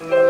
Thank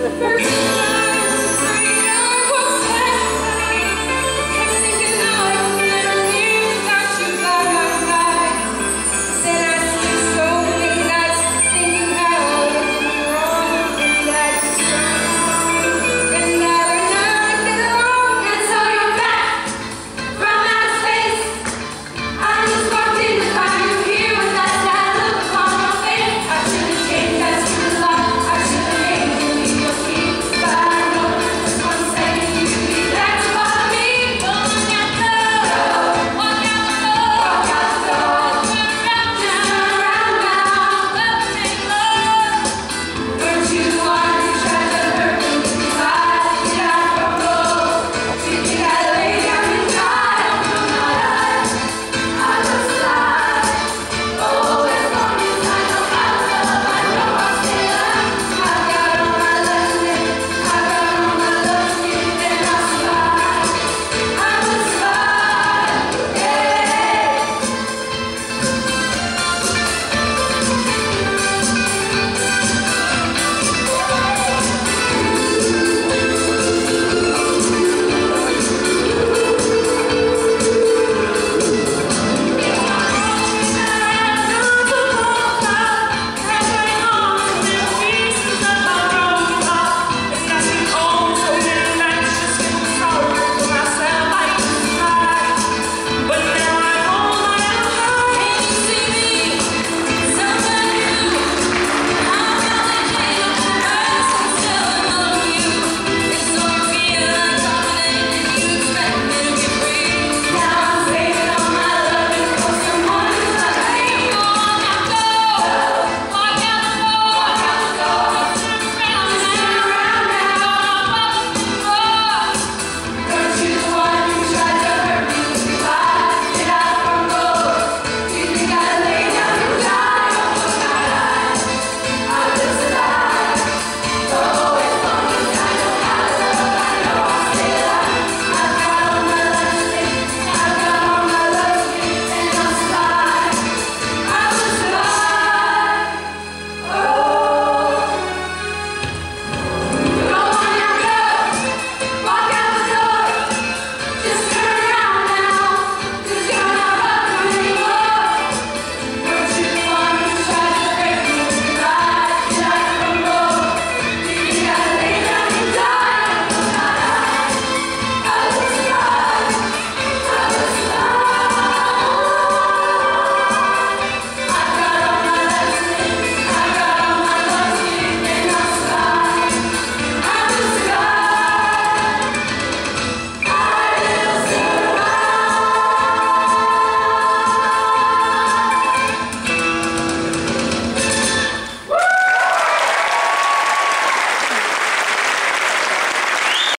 the first